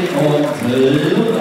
我